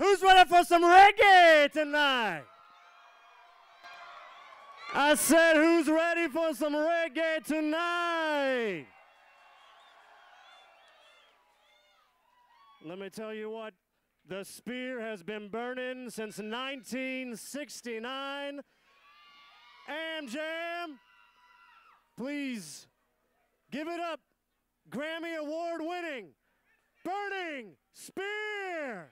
Who's ready for some reggae tonight? I said, who's ready for some reggae tonight? Let me tell you what, the spear has been burning since 1969. Am Jam, please give it up. Grammy Award winning, Burning Spear.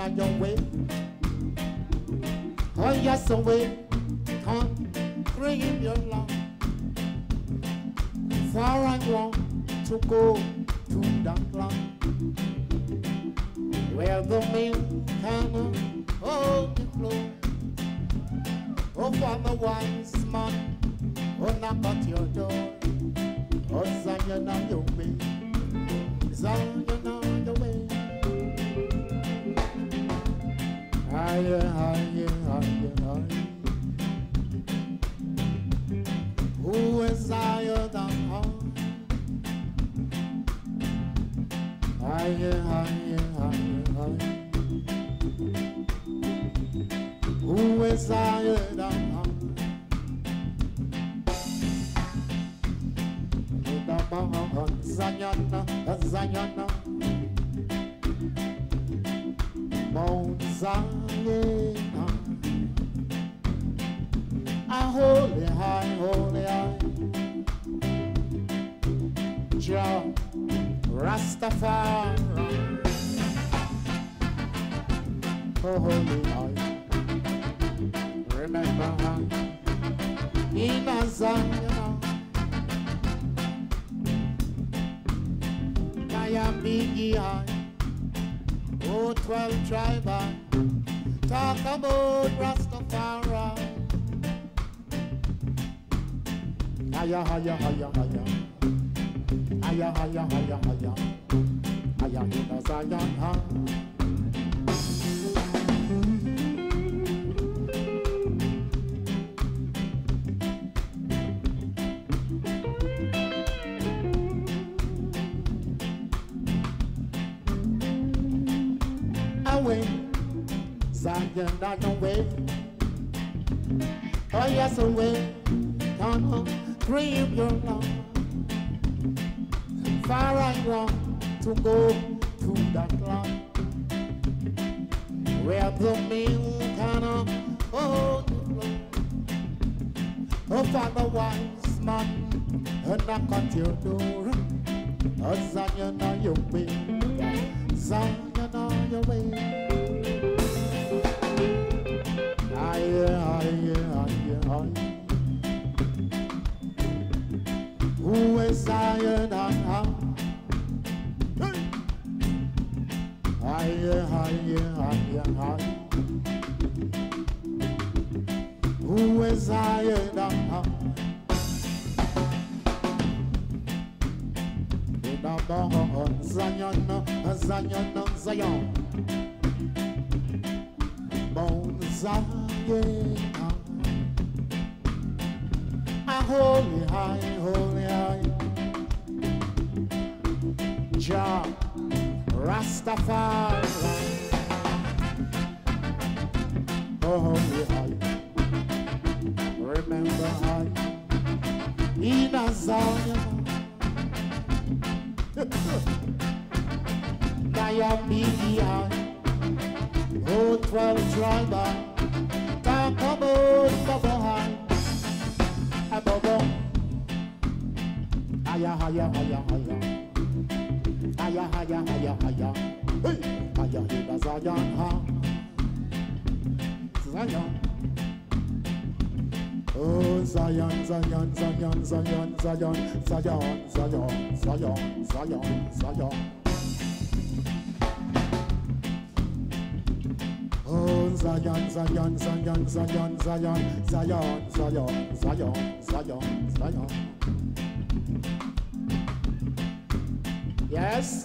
On your way. Come your love. Dominicana, oh, oh, oh father wise man, and knock at your door. Oh, Zion on your way, Zion on your way. Aye, aye, aye, aye. Who is Zion and how? Aye, aye, aye hot, young heart. Who is hired up? Zion, Zion, Zion. Bon Zion. A holy high, holy high. Jah Rastafari. Oh, holy high. Remember high. In a Zion. Miami high. Oh, 12 tribe high. Talk about Bubba high. A Bubba. Higher, higher, higher, higher. Higher, higher, higher, higher. Hey, higher a Zion high. Zion. Oh, Zion, Zion, Zion, Zion, Zion, Zion, Zion, Zion, Zion, Zion. Oh, Zion, Zion, Zion, Zion, Zion, Zion, Zion, Zion, Zion, Zion. Yes?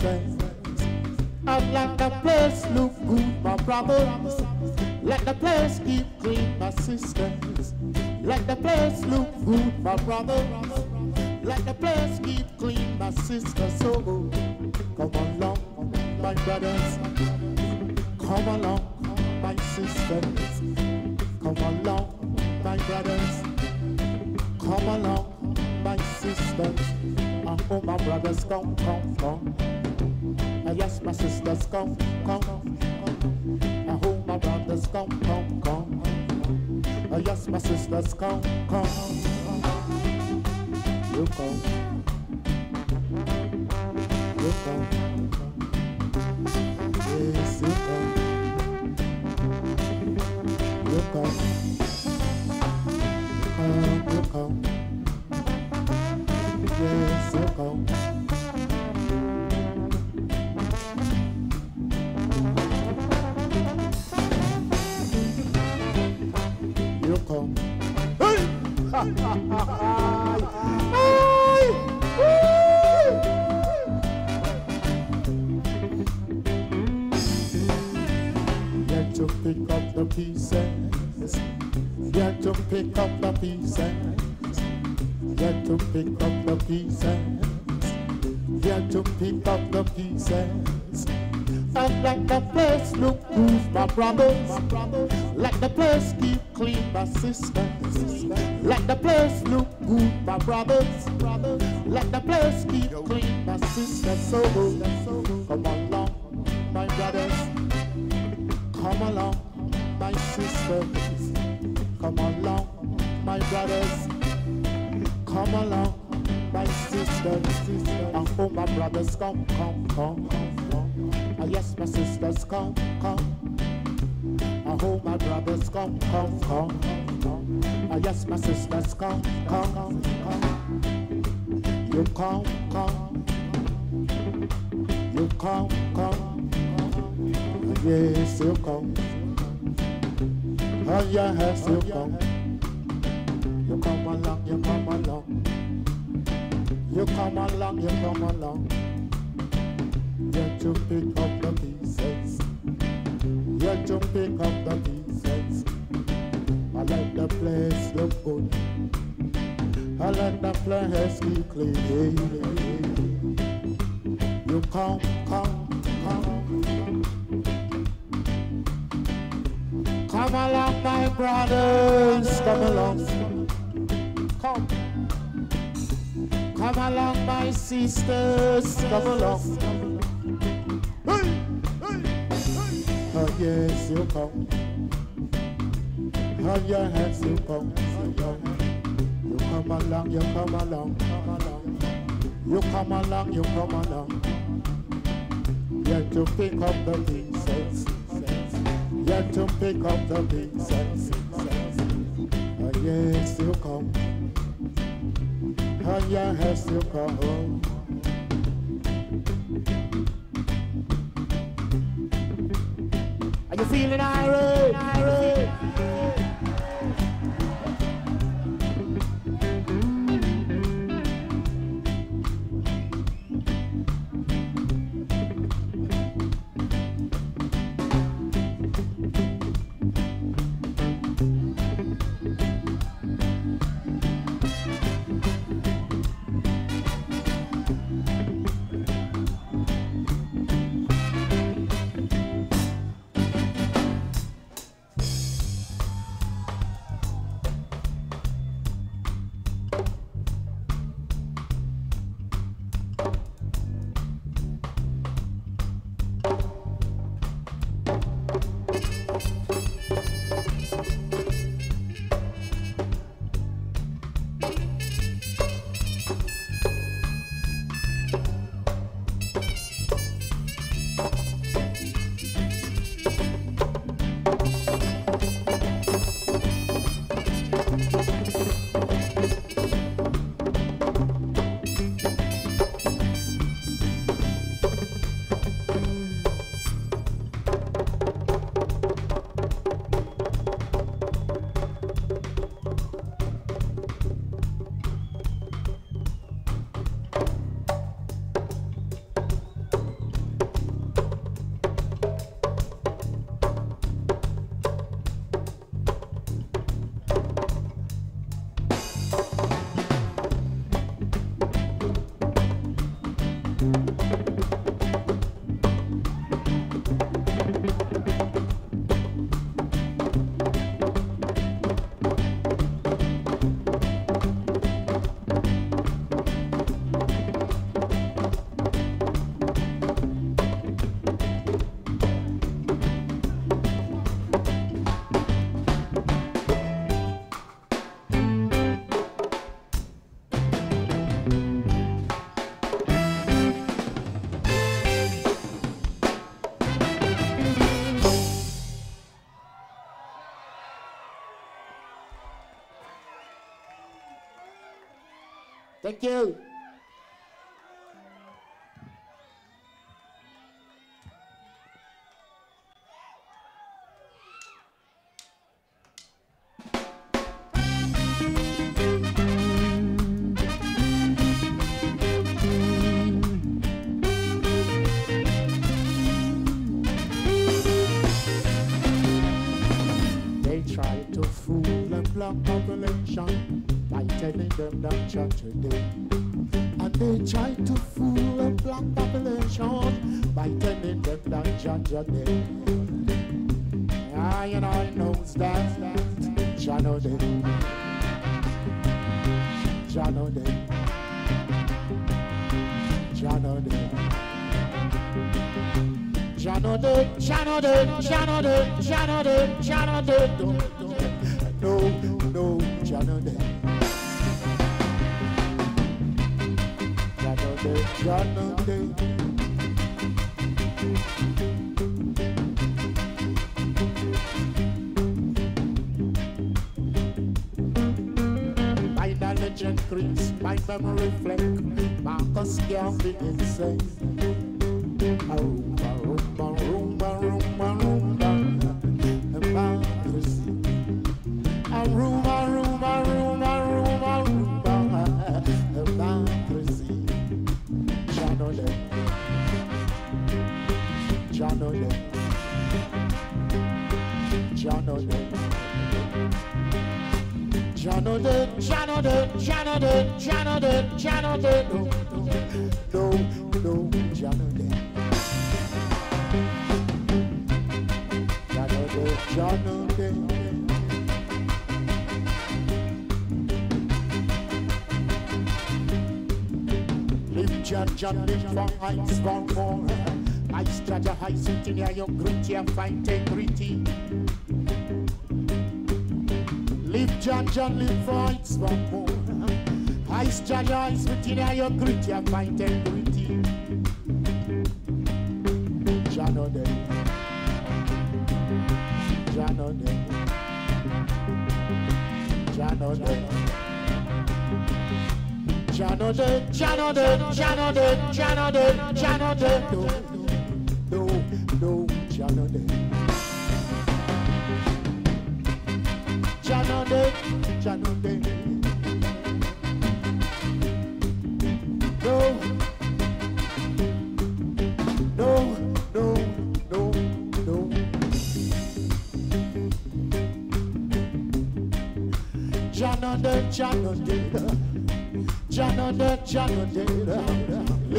And let the place look good, my brothers. My sisters, pieces. Yet to pick up the pieces. Yet to pick up the pieces. Yet to pick up the pieces. And let the place look good, my brothers. Let the place keep clean, my sisters. Let the place look good, my brothers. My brothers. Come along, my sisters. And oh, my brothers, come, come, come, come, come. Ah, yes, my sisters, come, come. I hope my brothers come, come, come, come. Ah, yes, my sisters come, come, come, come. You come, come. You come, come. Ah, Yes, you come. Oh, yes, you come. You come along, you come along. You come along, you come along. Yet to pick up the pieces. Yet to pick up the pieces. I let the place look good. I let the place keep clean. You come, come, come. Come along, my brothers. Come along. Come along, my sisters. Come along. Hey, hey, hey. Oh, yes, you come. Oh, yes, you come. You come. You come along, you come along, come along. You come along, you come along. Yet to pick up the pieces. Yet to pick up the pieces. Oh, yes, you come. Oh, yes, you come. Are you feeling irate? irate? They try to fool and black population by telling them that church today. That judge today. I and I knows that Jah know them. Jah know them. Jah know them. Jah know them. Jah know them. Jah know them. Jah know them. Jah know them. No, no, Jah know them. Jah know them. Jah know them. them reflect Marcus be insane John Lee from Heinz von Bohr. Majstradia Heisentyniajo Gruntia Feinte integrity. Live John John Lee from Heinz von Bohr. Majstradia Heisentyniajo Gruntia Feinte integrity. Channel 2, Channel 2,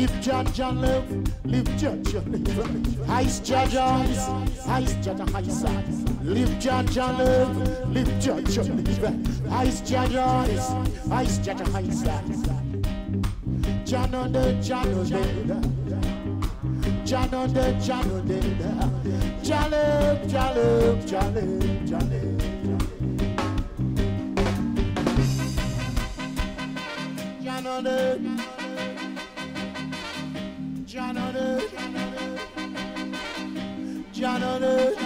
Lift judge and live, lift judge and live. Heist judge and heist judge and heist. Lift judge and live, lift judge and live. Heist judge and heist judge and heist. Jano de Jano de Jano de Jano de Jaleb, Jaleb, Jaleb, Jaleb. Jano de John Otter. John Otter.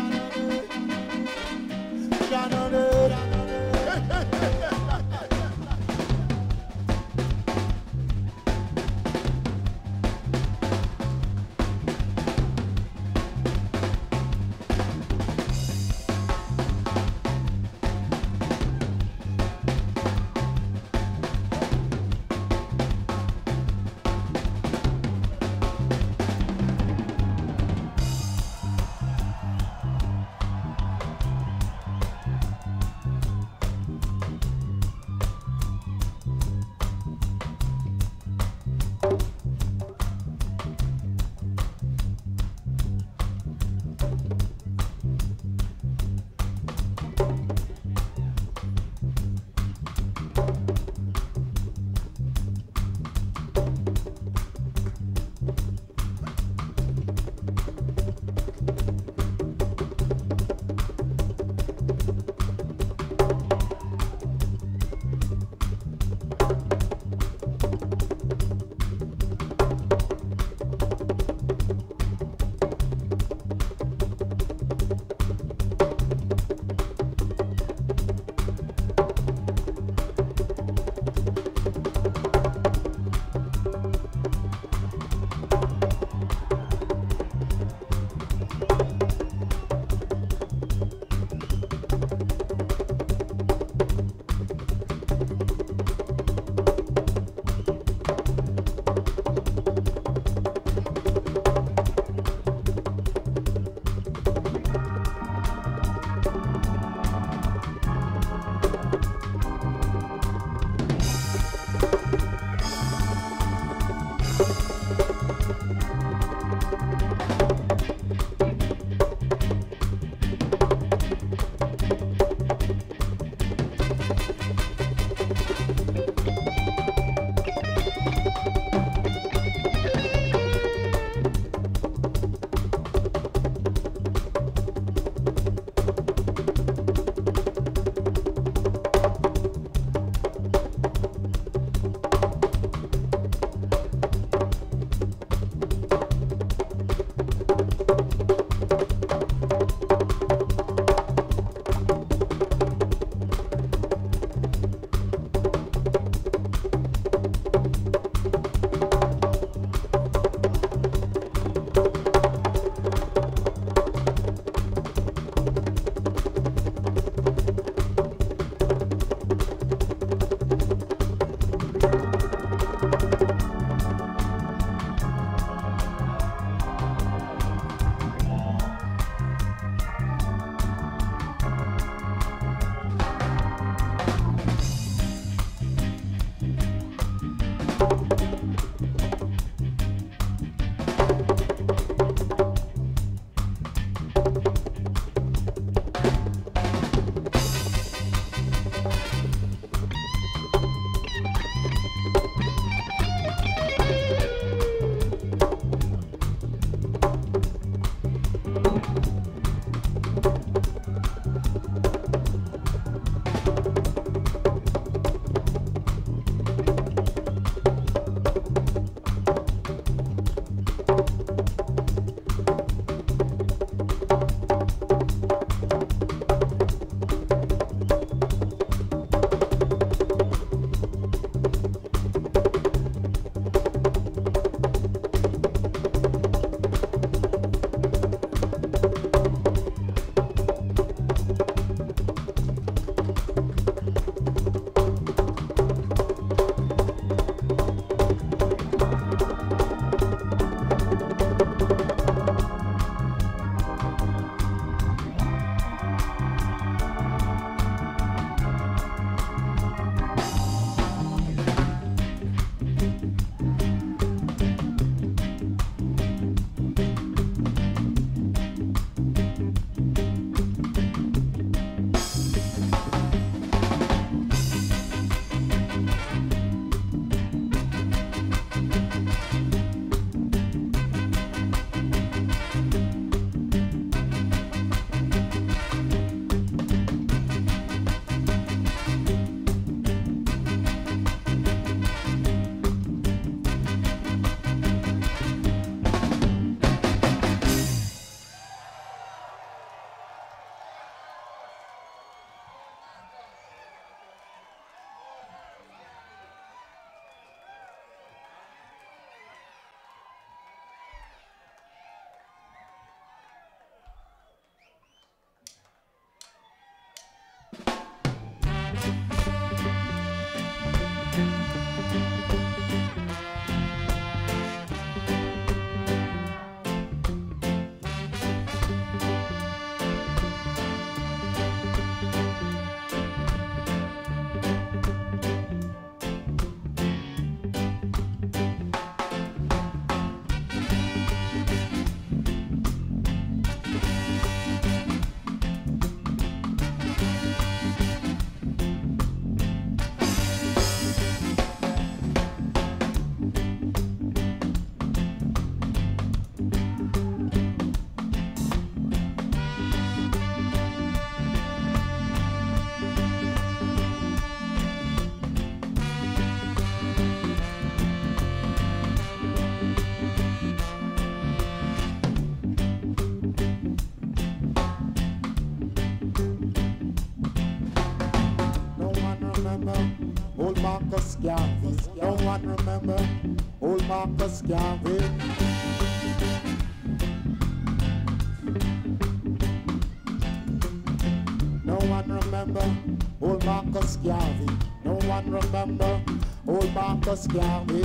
Remember old Marcus Garvey. No one remember old Marcus Garvey.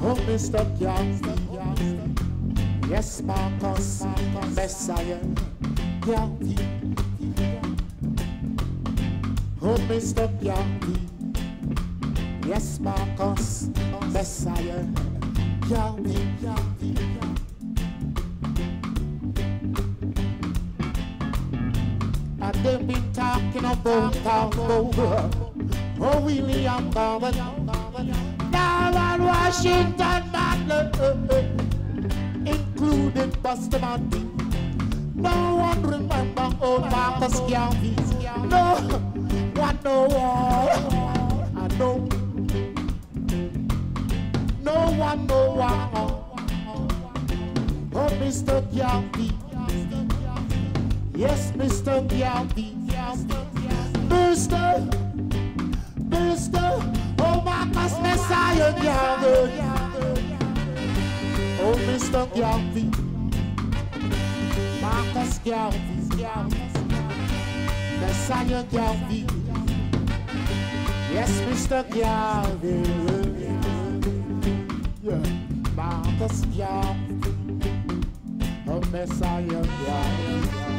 Oh, Mr. Garvey. Yes, Marcus, Messiah, Garvey. Oh, Mr. Garvey. Yes, Marcus, Messiah. Garvey, Garvey, They've been talking about Congo. Oh, William Garvey. Norman Washington, man, including Bustamante. No one remember old Marcus Garvey. No one know one. I know. No one know one. Oh, Mr. Garvey. Yes, Mr. Garvey. Mr. Mr. Oh, my Marcus Messiah Garvey. Oh, Mr. Garvey. Marcus Garvey, Messiah Garvey. Yes, Mr. Garvey. Yeah, Marcus Garvey. Oh, Messiah Garvey.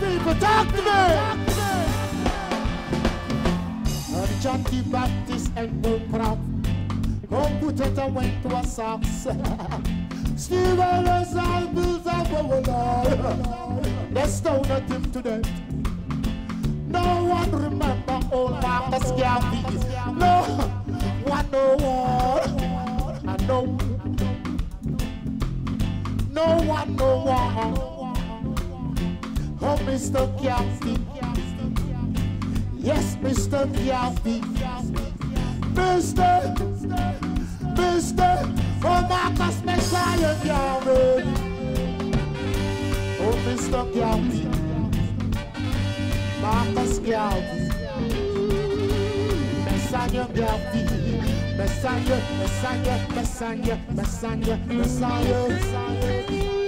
Me, talk to me. And John the Baptist and Bill Croft Come put it to a socks Stephen is all bills of Lord There's still nothing to that No one remember old Marcus Garvey No one no one. I know. No one no one Mr. Garvey Yes, Mr. Garvey. Mr. Mr. Oh, Marcus Messiah Garvey. Oh, Mr. Garvey. Marcus Garvey. Messiah Garvey. Messiah, Messiah, Messiah, Messiah, Messiah, Messiah.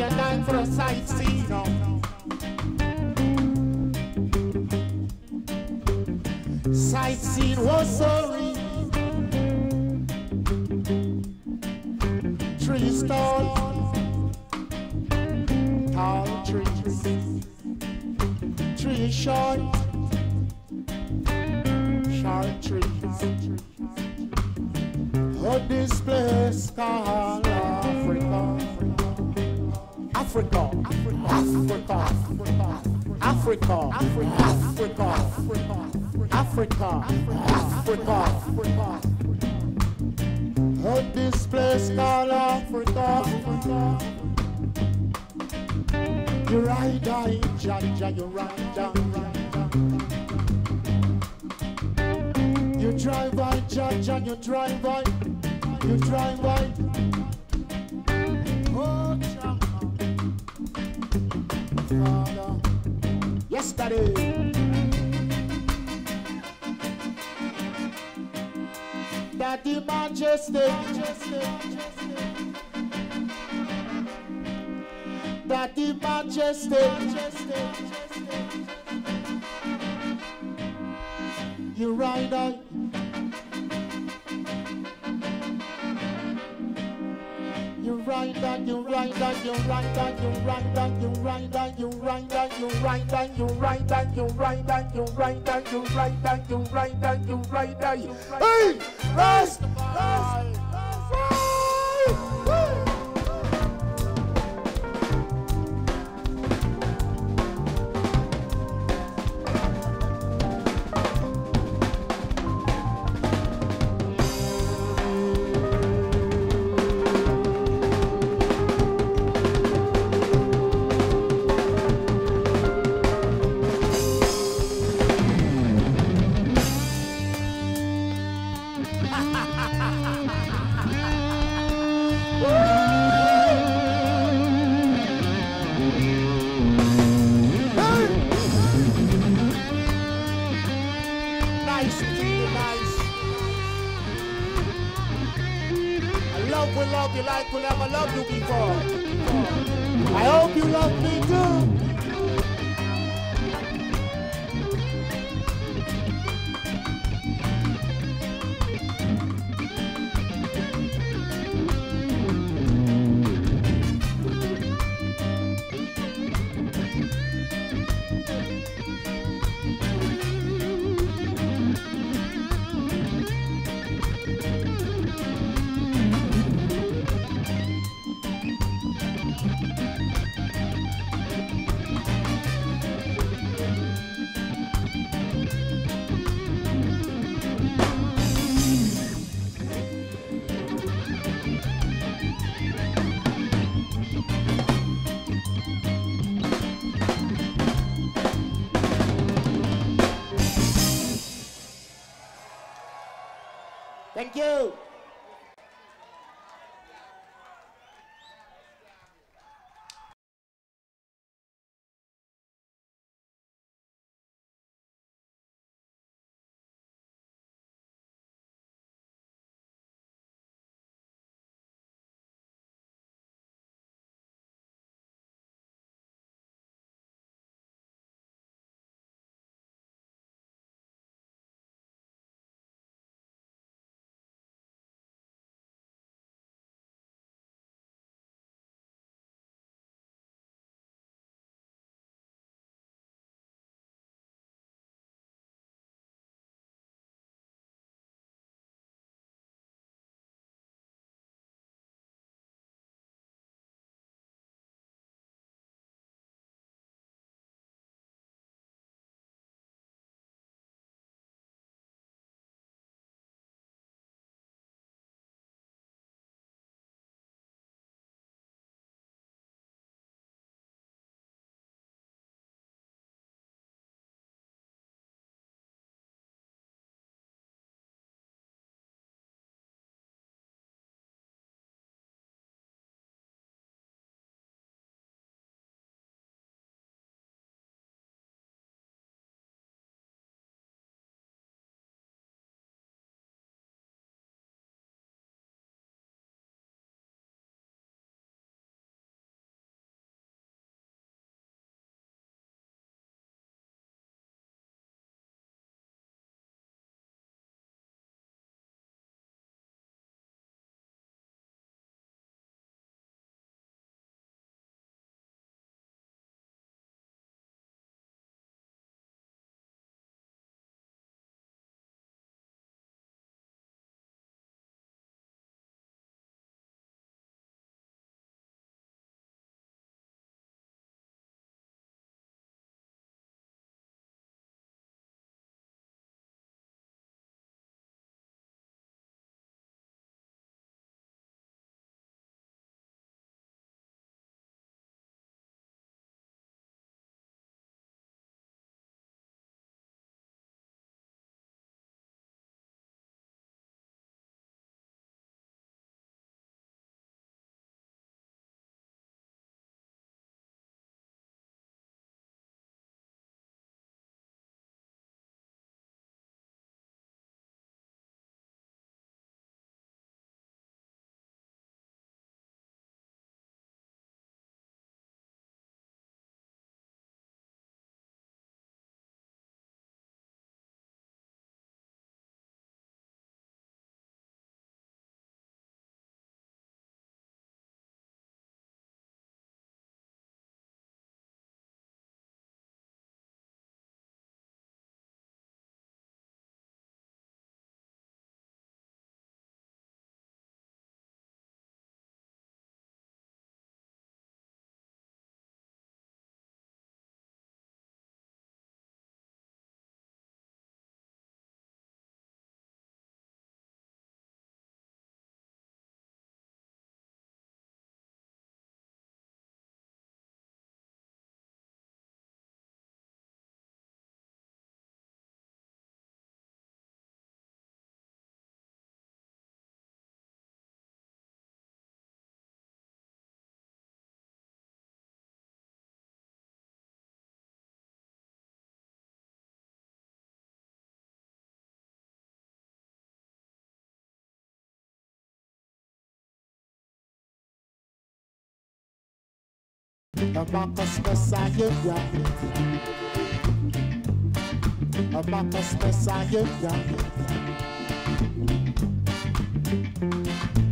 your time for a sign. Daddy Majesty. You ride right, I. You ride right, that, you ride right, that, you ride that, you ride that, you ride that, you ride that, you ride that, you ride that, you ride that, you ride that, you ride that, you ride that, you ride that. Hey, rest, rest.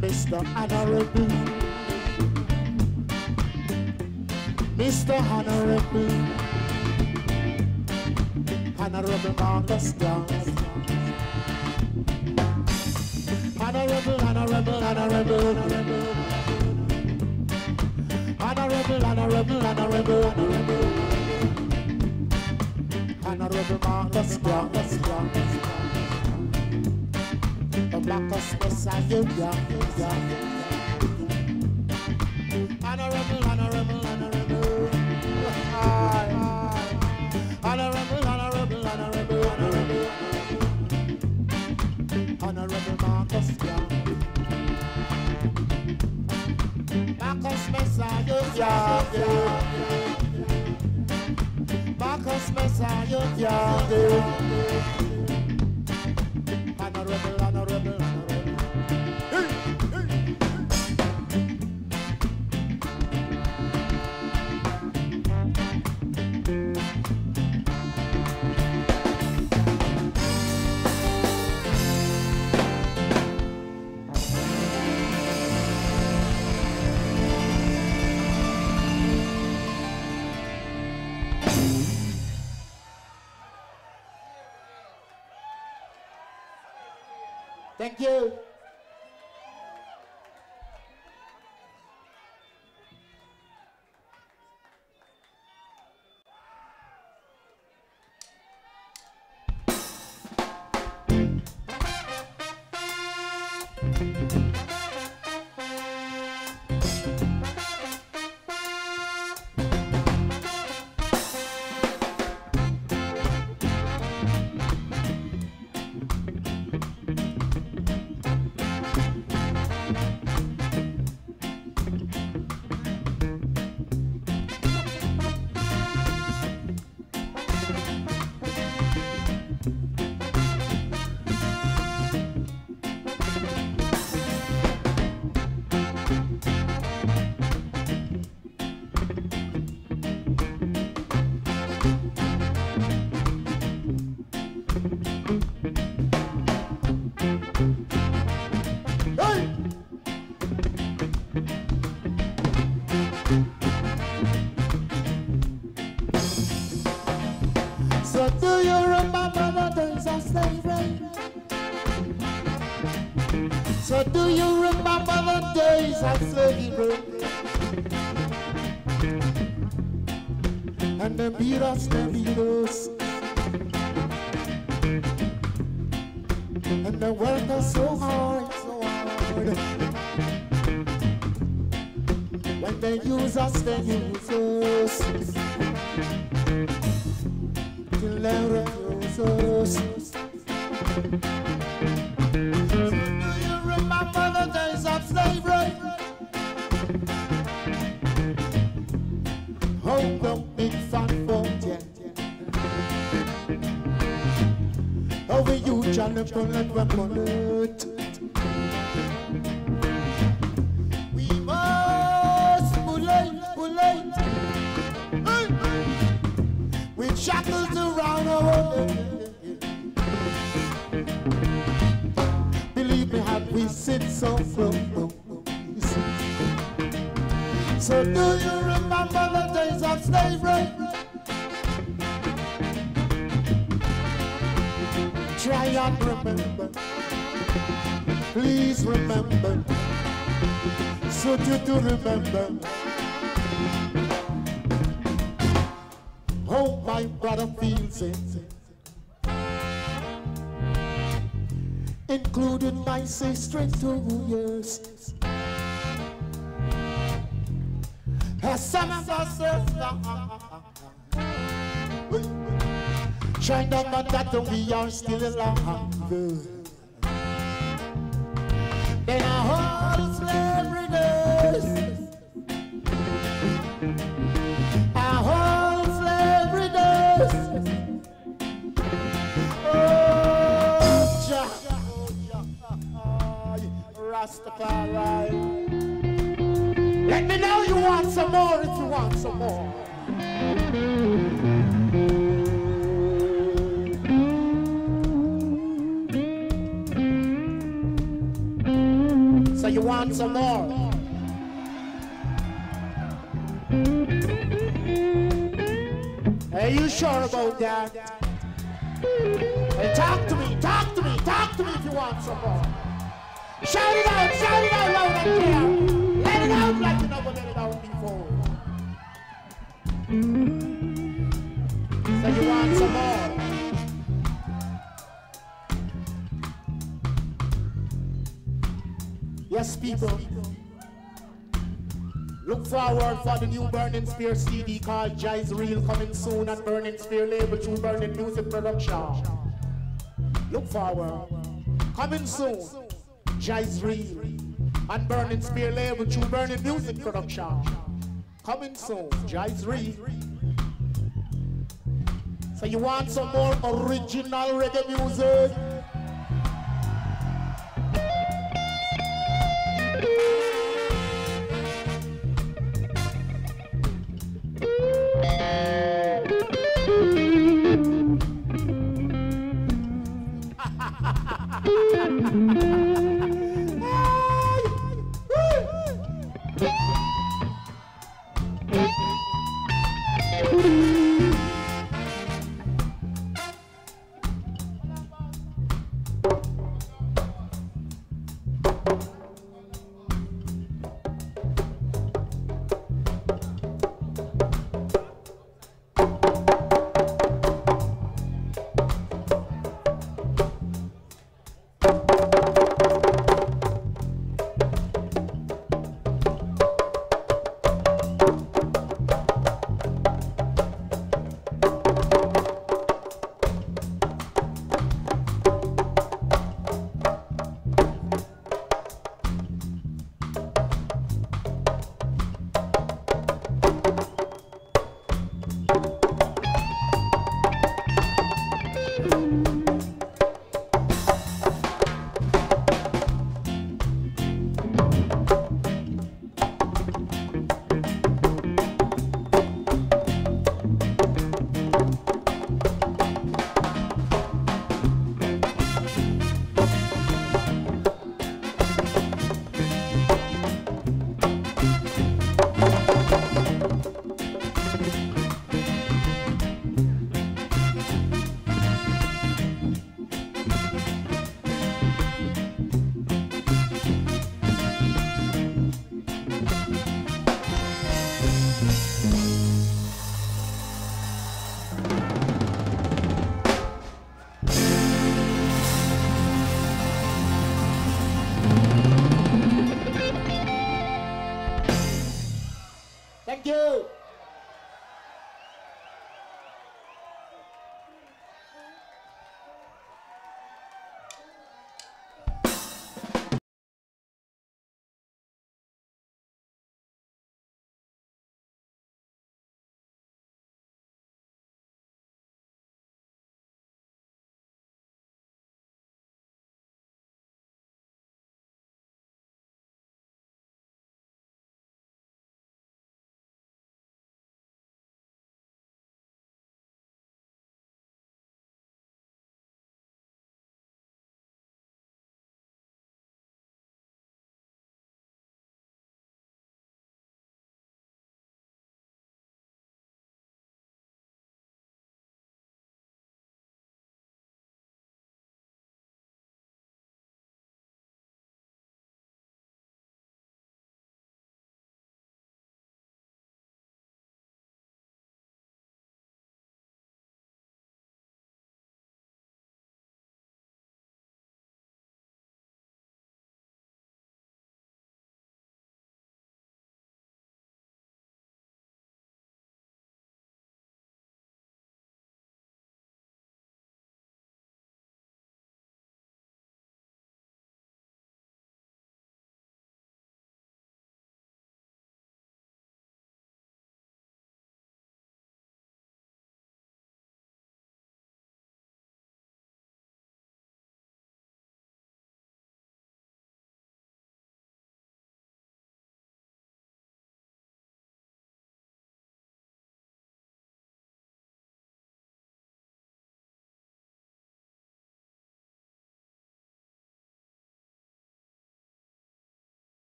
Mr. Honorable. Mr. Honorable Marcus Dance. Honorable, honorable, honorable, honorable. Honorable, honorable, honorable, honorable. Honorable Marcus Dance. The Marcus Messiah, yeah, yeah. Honorable, honorable, Marcus do you remember the days of slavery? And they beat us, they you do remember. Oh, my brother feels it. Including my sister two years. As some of us Trying to know that we are still alive. Then I hold Rastafari. Let me know you want some more if you want some more. So you want some more? Are you sure about that? Hey, talk to me, talk to me, talk to me if you want some more. Shout it out, shout it out loud and clear. Let it out like you never let it out before. So you want some more? Yes, people. Look forward for the new Burning Spear CD called Jah Is Real coming soon on Burning Spear label through Burning Music Production. Look forward. Coming soon. Jah Is Real on Burning Spear label through Burning Music Production. Coming soon. Jah Is Real. So you want some more original reggae music?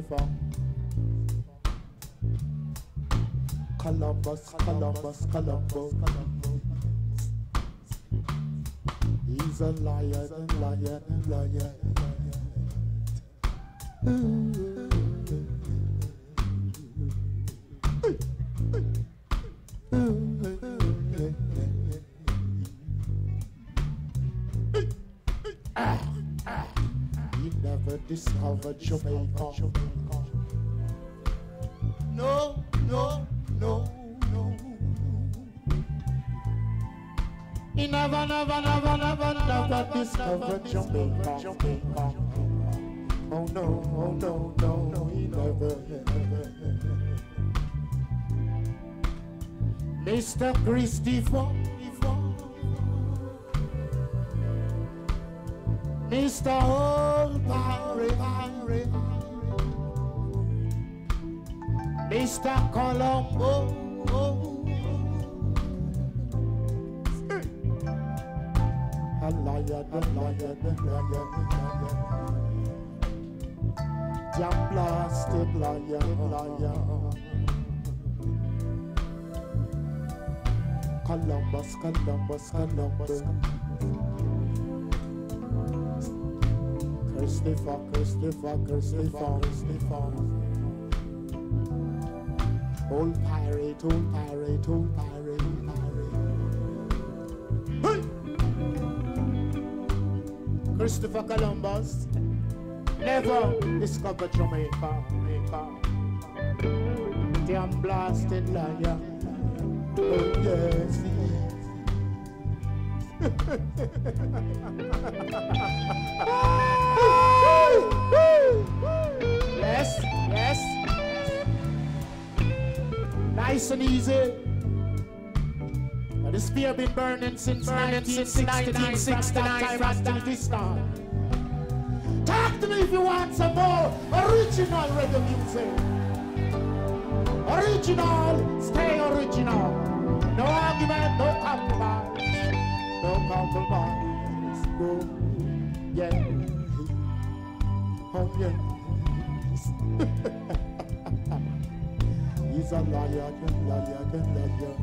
Christopher. Columbus, Columbus. He's a liar, and liar, discovered Jamaica. Jamaica. Oh no, oh no, no, no, he never. Mr. Christopher. Mr. Old Pirate, Mr. Colombo. Columbus, Columbus, Columbus. Christopher, Christopher, Christopher, Christopher. Old pirate, old pirate, old pirate, pirate. Hey! Christopher Columbus never discovered Jamaica. Jamaica. Damn blasted liar. Oh yes. yes, yes. Nice and easy. But the spear been burning since 1969 right till this time. Talk to me if you want some more original reggae music. Original, stay original. No argument, no compromise. No compromise. No, yeah. Oh, yes. He's a liar, liar, liar.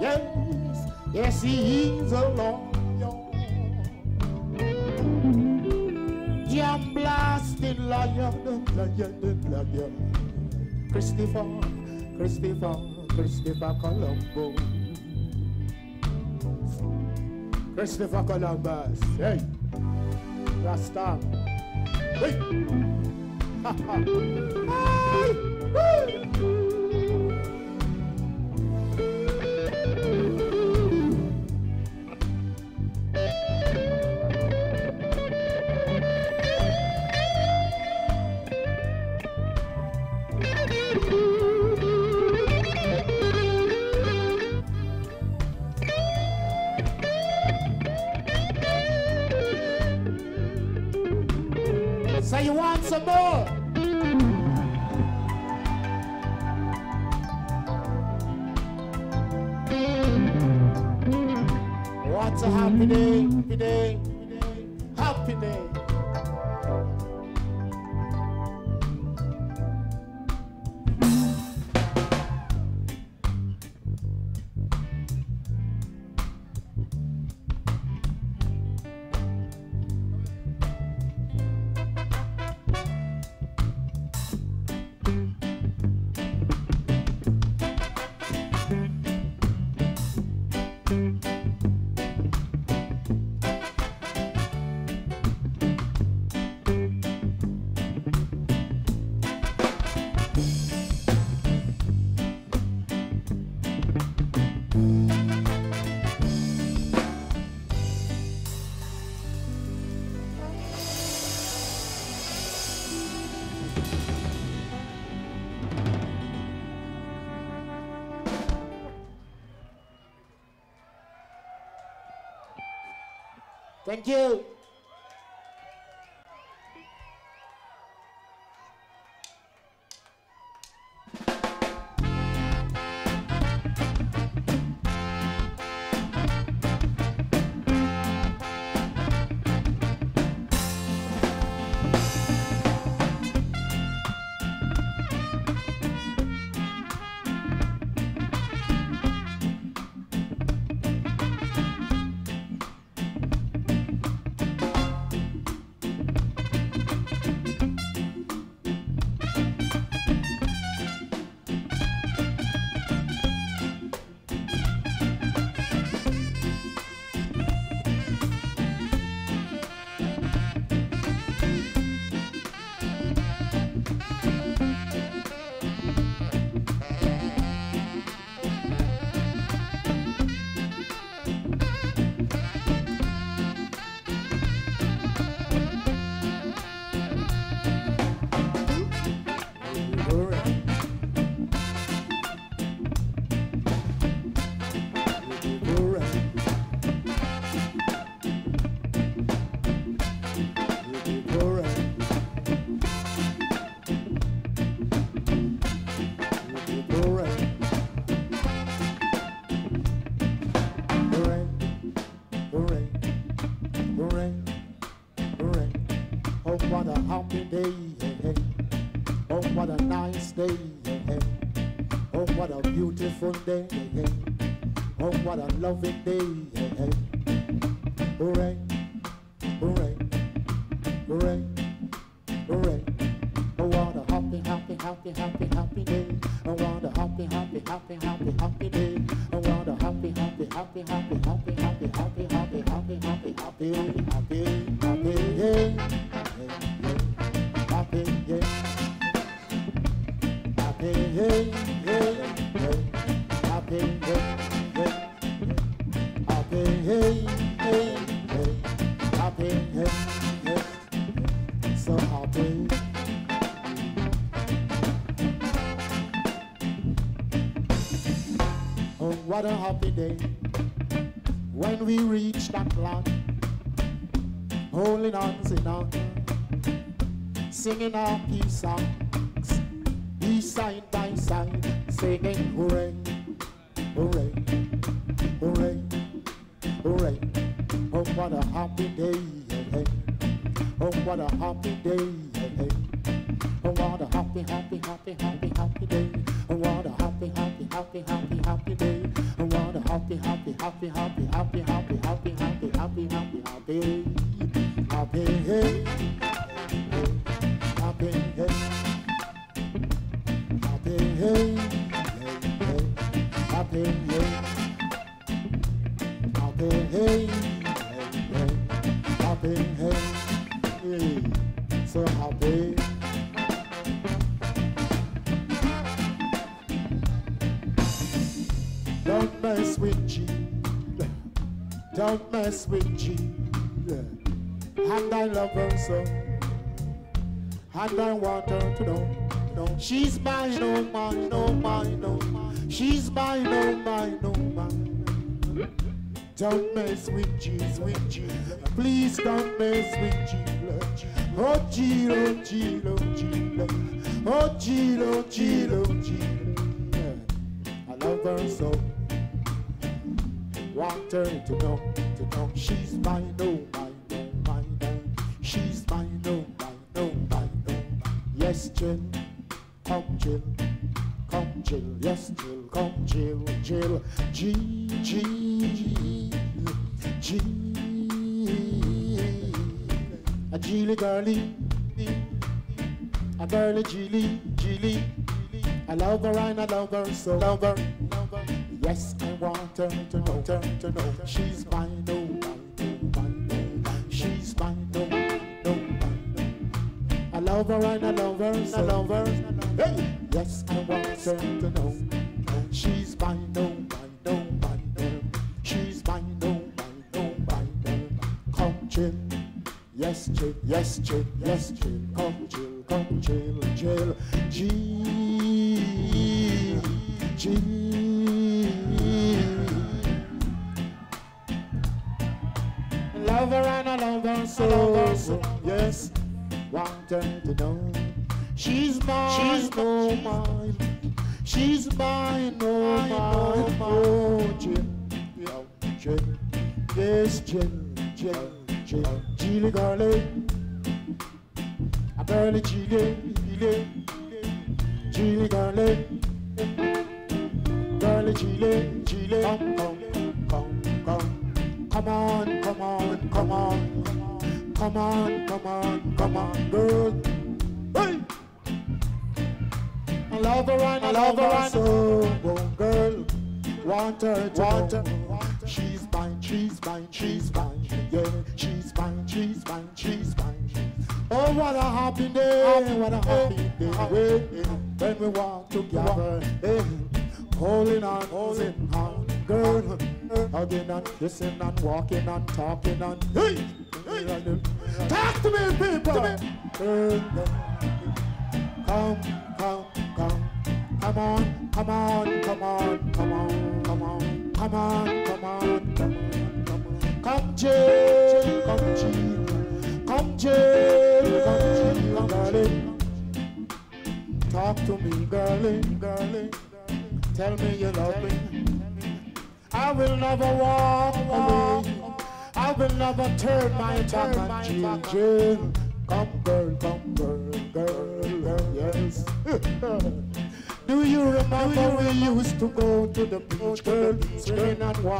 Yes, yes, he is a liar. Jam blasting liar, liar, liar. Christopher, Christopher, Christopher Colombo. Christopher Columbus, hey, Rasta, hey, ha ha, hey, hey. a happy day when we reach that land, holding on, sing on, singing our peace song. don't mess with G. Yeah. And I love her so. And I want her to know. No. She's mine, oh mine, oh mine, oh mine. She's mine, oh mine, oh mine. Don't mess with G, with G. Please don't mess with G. Oh G. come Jill, yes, Jill, come Jill, Jill, G, G, G, a Jilly girlie, a girlie Jilly, Jilly, I love her and I love her so, love her. Yes, I want her to know, her to know. She's mine, no, mine, she's mine, no, mine. I love her and I love her, so, I love her. Hey, yes, I want her to know she's mine, no, mine, no, mine, no. she's mine, no, mine, no, mine. Come, Jill, yes, Jill, yes, Jill, yes, Jill, come, bye.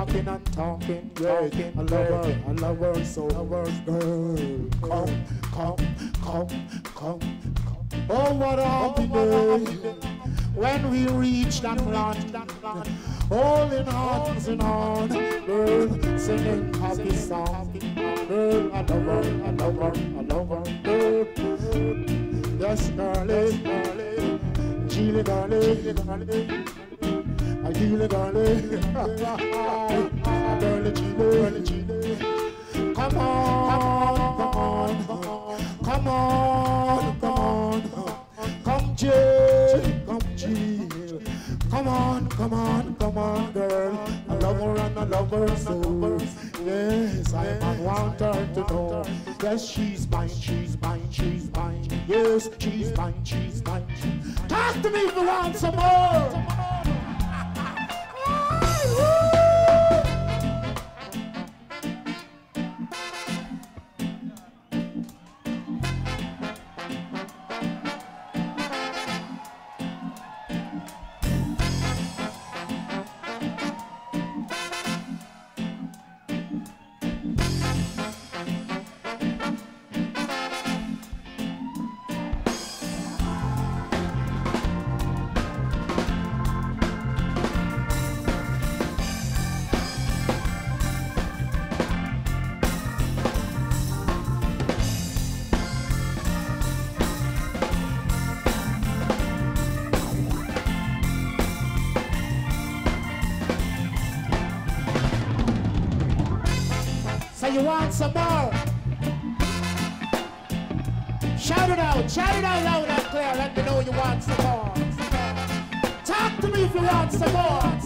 Swinging and walking and talking, talking. I love her, I love her so, girl. Come, come, come, come, come. Oh, what a oh, happy day when we reach that land, hands in hand, girl, singing happy song. Girl, I love her, I love her, I love her, girl. Yes, girlie, girlie, Gilly girlie. A Gilly girlie, Yes, she's mine, she's mine, she's mine. Yes, she's mine, she's mine. Talk to me if you want some more. You want some more? Shout it out, shout it out loud and clear. Let me know you want some more. Talk to me if you want some more.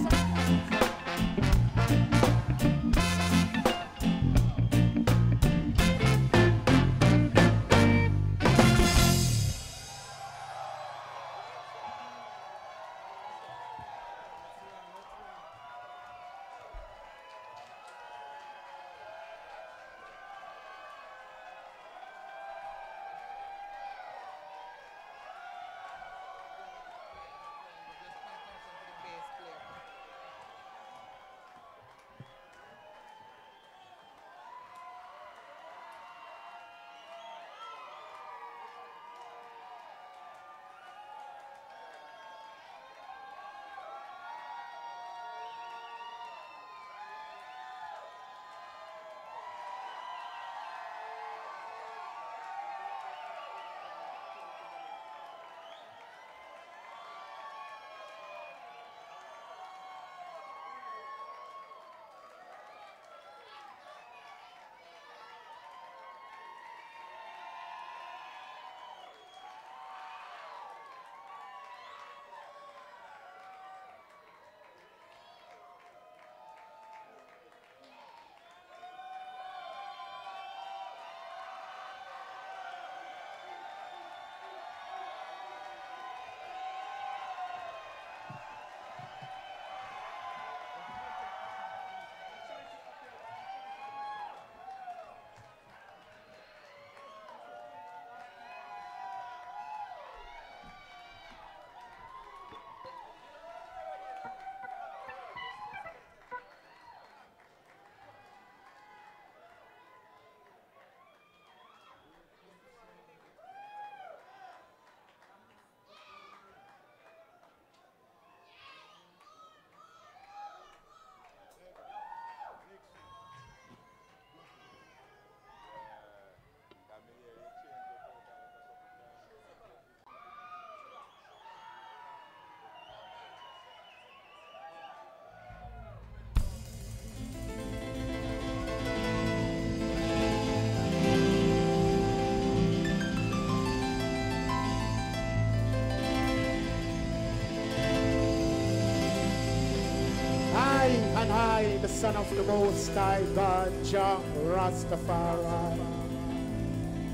Son of the Most High God, Jah Rastafari.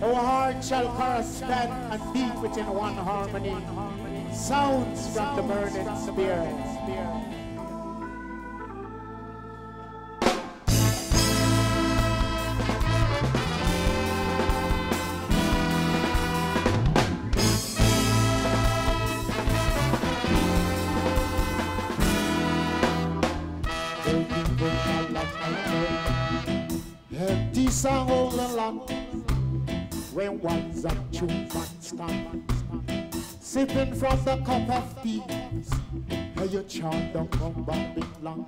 Our heart shall correspond and beat within one harmony. Sounds from the burning spear. One's a true man stand. Sipping from the cup of peace how you chant down from Babylon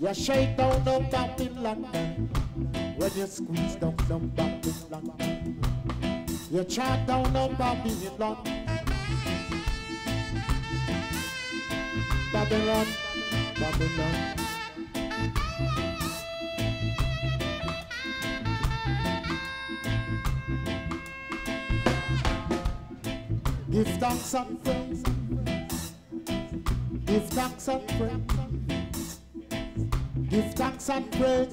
you shake down the Babylon when you squeeze down the Babylon you chant down the Babylon Babylon Babylon Give thanks and praise. Give thanks and praise. Give thanks and praise.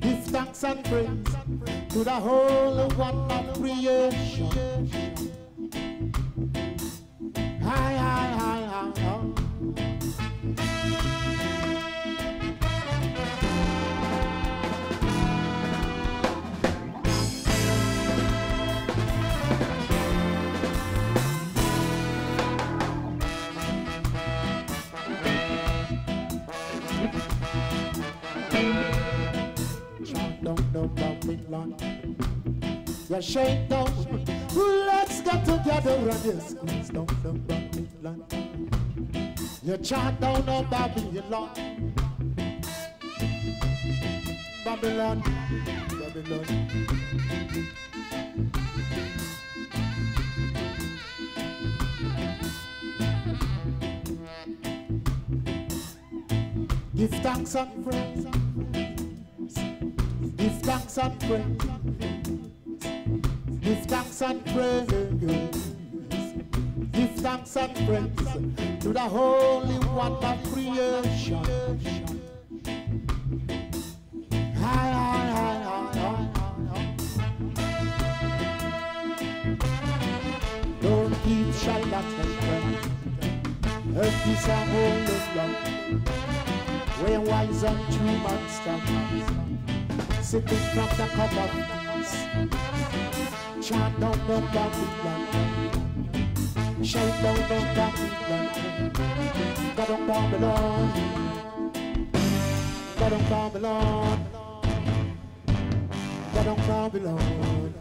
Give thanks and praise to the whole one of creation. Hi, hi, hi, hi, hi. Babylon. You shake down. Let's get together and you squeeze down the Babylon. You chant down on Babylon. Babylon. Babylon. Give thanks and praise. Give thanks and praise. Give thanks and praise. Give thanks and praise to the Holy One of creation. Hi, hi, hi, hi. Don't keep charlatans, earth is a holy land where wise and true man stand, sipping from the cup of. Chant down the Babylon, shout down the Babylon, God on Babylon, on Babylon, God on Babylon,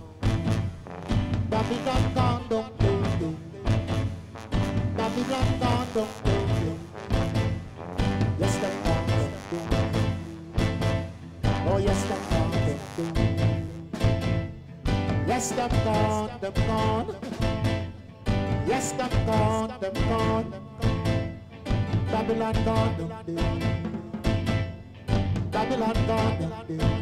Babylon gone down, down, down. Babylon down, down, down. Yes, Yes, the corn, the corn. Yes, the corn, the corn. Babylon gone, Babylon gone.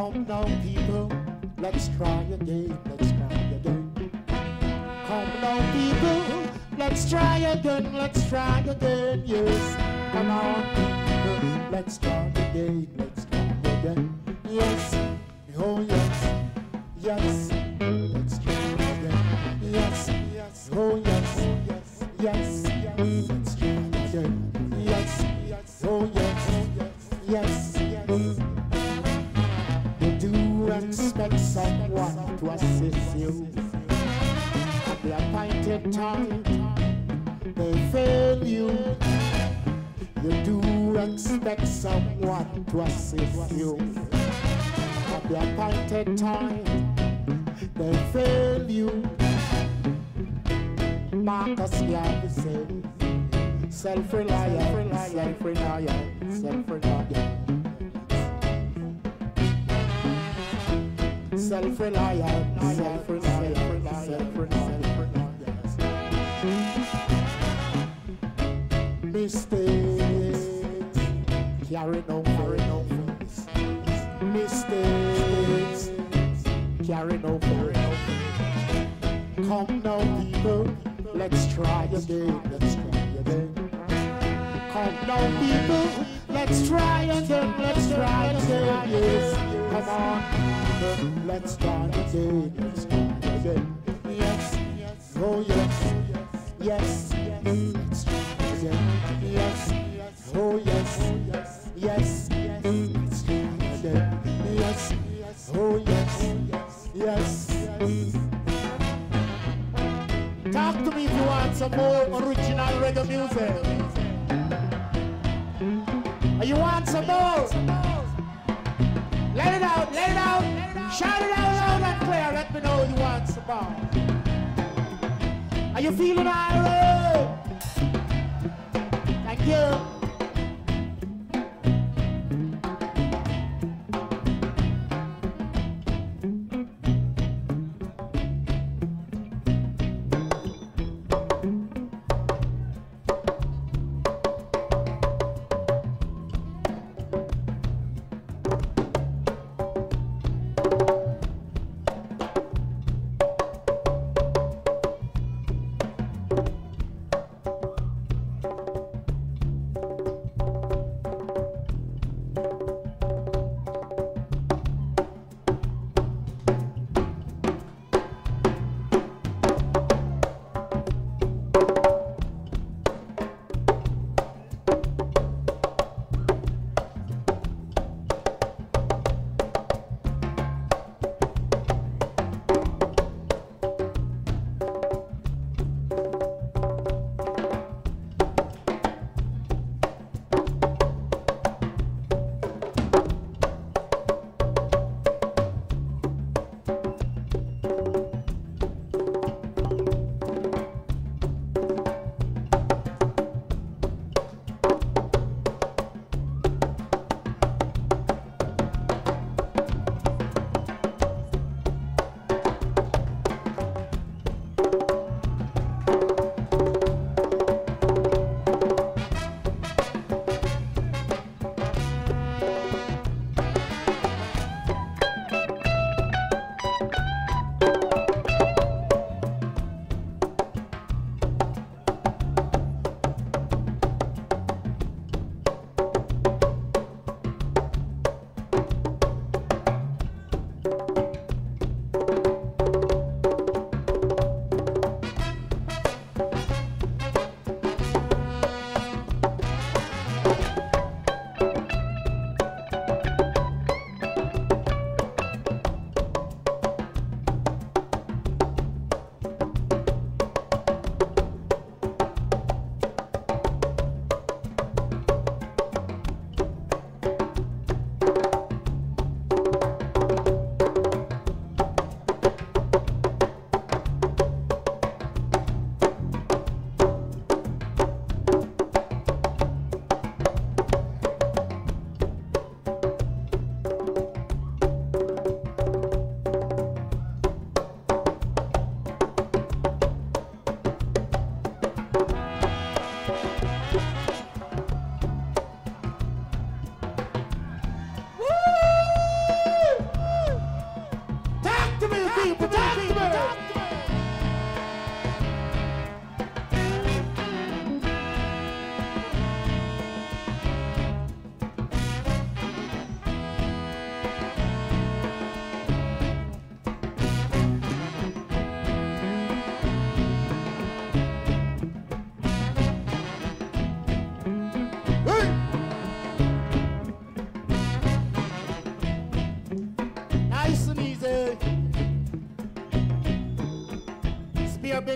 Come now, people, let's try again, let's try again. Come now, people, let's try again, let's try again, yes. Come on, people, let's try again, let's Mistakes, carry no carry no face. Mistakes, carry no carry no. Come now, people, let's try again, let's try again. Come now, people, let's try again, let's try again, yes. Come on, people, let's try again, let's try again. Yes, yes, oh yes, yes, more original reggae music. You want some more? Let it out, let it out. Shout it out loud and clear. Let me know you want some more. Are you feeling alright? Thank you.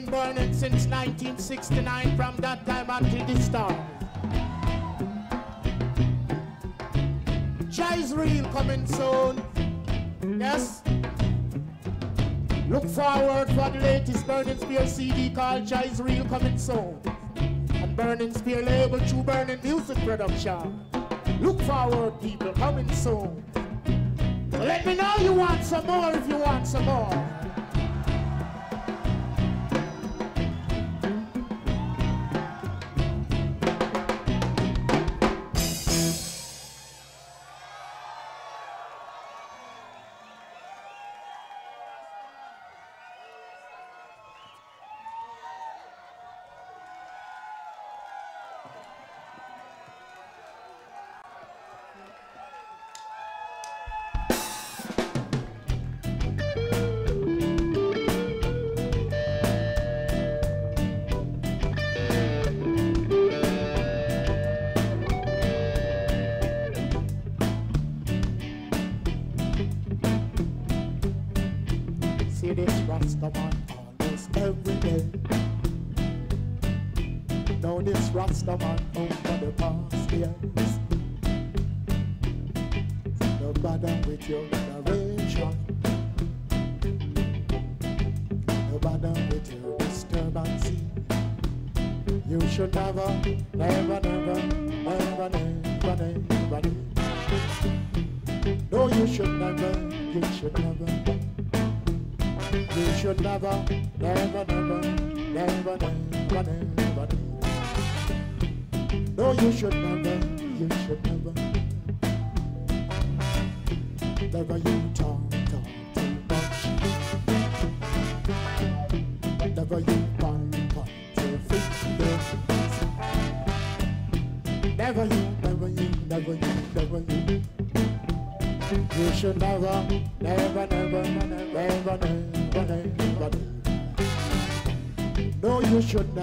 Been burning since 1969 from that time until this time. Jah is real coming soon. Yes. Look forward for the latest Burning Spear CD called Jah is real coming soon. And Burning Spear label to Burning Music Production. Look forward, people, coming soon. Let me know you want some more if you want some more.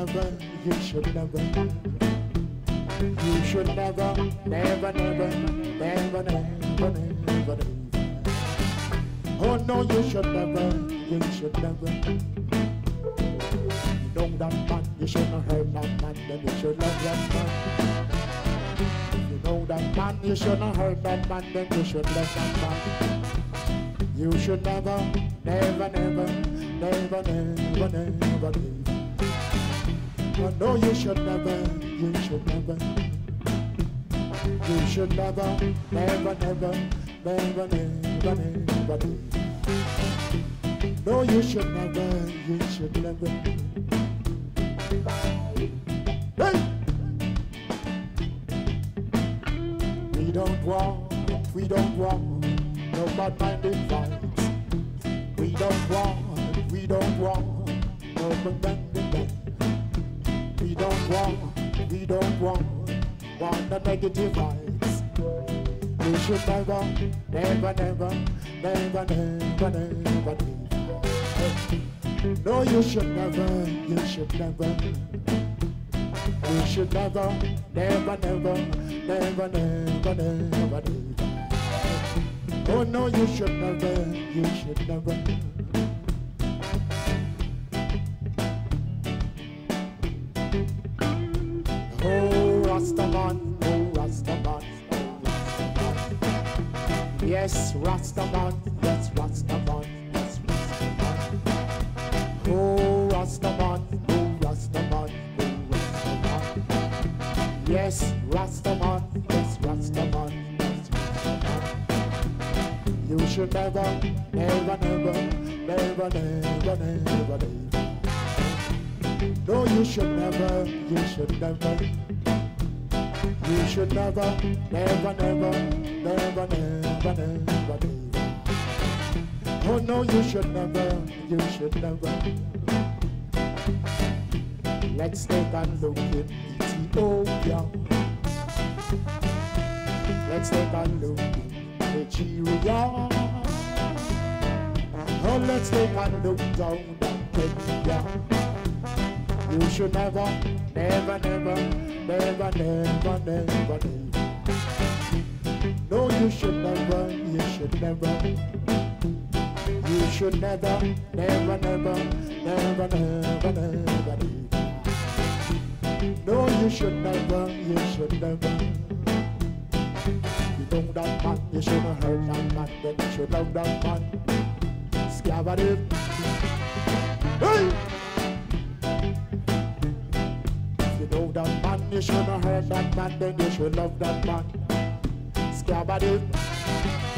Never, you should never. You should never, never, never, never, never, never, never. Oh no, you should never, you should never. You know that man, you shouldn't hurt that man, then you should love that man. You know that man, you shouldn't hurt that man, then you should let that man. You should never, never, never, never, never, never, never. I know you should never, you should never. You should never, never, never, never, never, never. No, you should never, you should never. Hey! We don't want, we don't want no bad-minded fights. We don't want, we don't want no bad-minded We don't want, we don't want, want the negative vibes. We should never, never, never, never, never, never, never. No, you should never, you should never. You should never, never, never, never, never, never, never. Oh no, you should never, you should never. Yes, Rastaman, yes, Rastaman, yes, Rastaman. Oh Rastaman, oh Rastaman, oh Rastaman. Yes, Rastaman, yes, Rastaman, yes, Rastaman. You should never, never, never, never, never, never, never. No, you should never, you should never. You should never, never, never, never, never, never, never. Oh no, you should never, you should never. Let's take a look in Ethiopia. Let's take a look in Nigeria. Oh, let's take a look down at Kenya. You should never, never, never, never, never, never, never. No, you should never, you should never. You should never, never, never, never, never, never leave. No, you should never, you should never. You know that man, you shouldn't hurt that man, then you should love that man. Scabbard Hey! You know that man, you shouldn't hurt that man, then you should love that man. Scabbard Yes.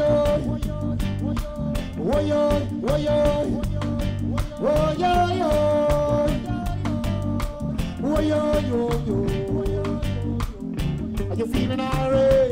yo Woyoy, woyoy, woyoy, woyoy, woyoy, woyoy. Are you feeling alright?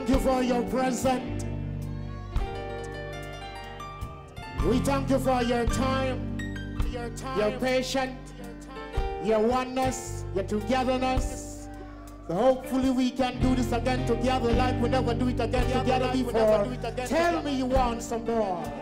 Thank you for your present. We thank you for your time, your, time, your patience, your oneness, your togetherness. So hopefully we can do this again together like we never do it again together, before. Tell me you want some more.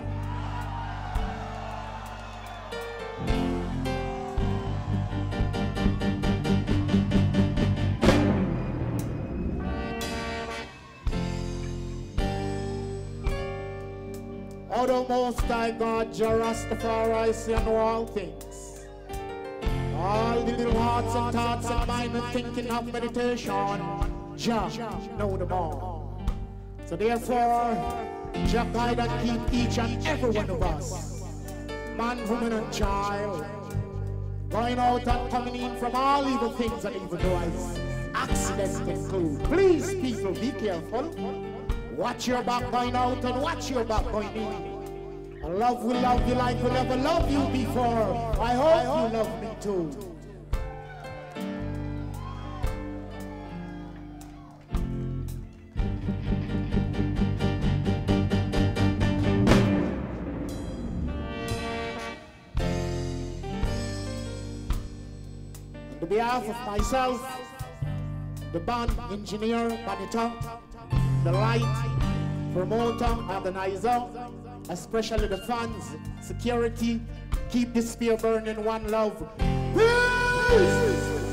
Most high God, Jah Rastafari, see and all things. All the little hearts and thoughts and mind and thinking of meditation, Jah know them all. So therefore, Jah guide and keep each and every one of us, man, woman and child, going out and coming in from all evil things and evil doers, accidents include. Please, people, be careful. Watch your back going out and watch your back going in. Love will love you like we never loved you before. I hope you love me too. On behalf of myself, the band engineer, Banita, the light, promoter, organizer, especially the fans, security, keep the spear burning one love. Peace!